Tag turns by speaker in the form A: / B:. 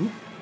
A: Oop.